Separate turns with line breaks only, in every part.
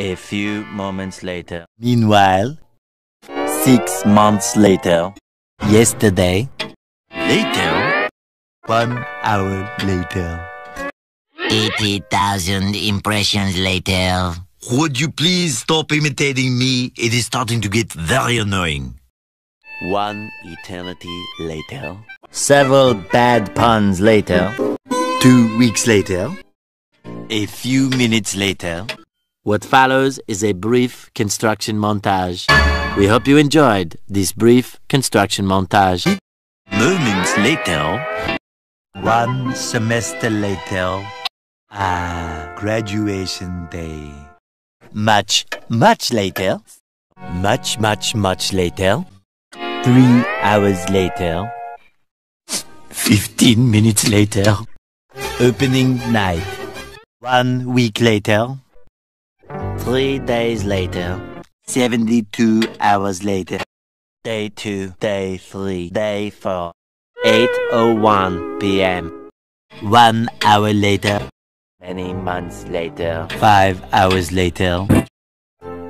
A few moments later. Meanwhile, six months later. Yesterday. Later. One hour later.
80,000 impressions later.
Would you please stop imitating me? It is starting to get very annoying. One eternity later. Several bad puns later. Two weeks later. A few minutes later. What follows is a brief construction montage. We hope you enjoyed this brief construction montage. Moments later. One semester later. Ah, graduation day. Much, much later. Much, much, much later. Three hours later. Fifteen minutes later. Opening night. One week later. Three days later. 72 hours later. Day 2, day 3, day 4. 8.01 p.m. One hour later. Many months later. Five hours later.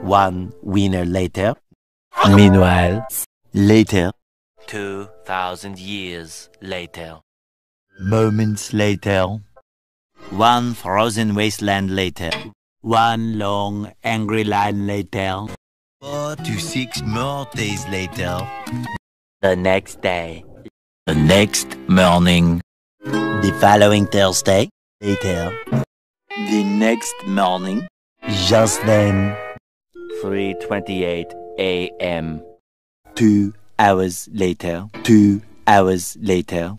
One winter later. Meanwhile, later. 2,000 years later. Moments later. One frozen wasteland later. One long angry line later. Four to six more days later. The next day. The next morning. The following Thursday. Later. The next morning. Just then. 3.28 a.m. Two hours later. Two hours later.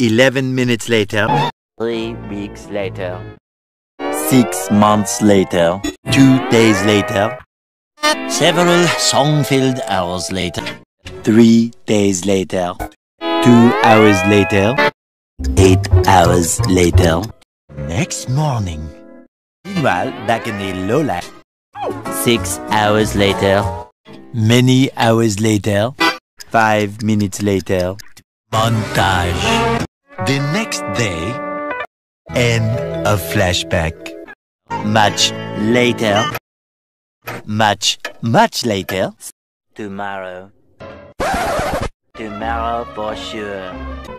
Eleven minutes later. Three weeks later. Six months later. Two days later. Several song-filled hours later. Three days later. Two hours later. Eight hours later. Next morning. Meanwhile, back in the lowland. Six hours later. Many hours later. Five minutes later. Montage. The next day. End of flashback. Much later. Much, much later. Tomorrow. Tomorrow for sure.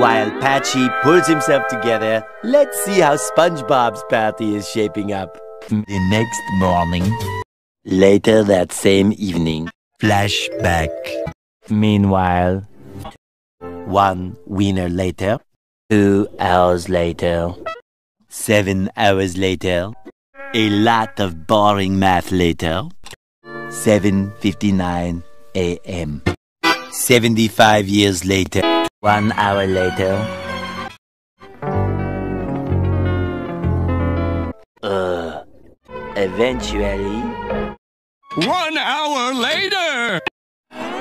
While Patchy pulls himself together, let's see how SpongeBob's party is shaping up. The next morning. Later that same evening. Flashback. Meanwhile, one winner later. Two hours later. Seven hours later. A lot of boring math later. 7.59 a.m. 75 years later. One hour later. Uh, eventually.
One hour later!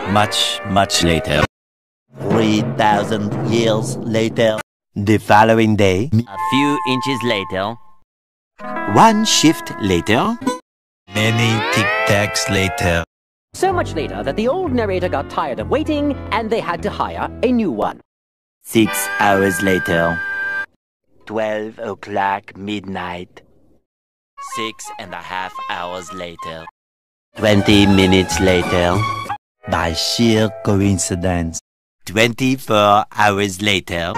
Much, much later. 3,000 years later. The following day. A few inches later. One shift later. Many tic-tacs later.
So much later that the old narrator got tired of waiting and they had to hire a new one.
Six hours later. Twelve o'clock midnight. Six and a half hours later. Twenty minutes later. By sheer coincidence. Twenty-four hours later.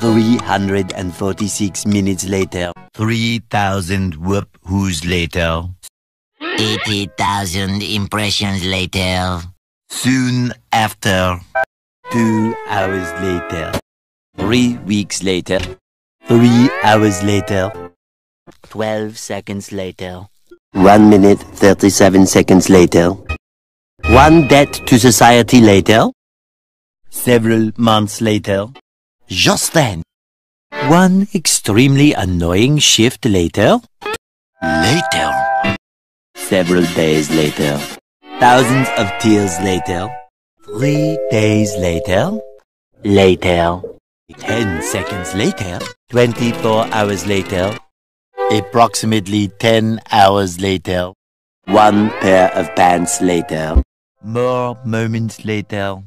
346 minutes later. 3,000 whoop who's later.
80,000 impressions later.
Soon after. Two hours later. Three weeks later. Three hours later. Twelve seconds later. One minute, 37 seconds later. One debt to society later. Several months later. Just then. One extremely annoying shift later. Later. Several days later. Thousands of tears later. Three days later. Later. Ten seconds later. Twenty-four hours later. Approximately ten hours later. One pair of pants later. More moments later.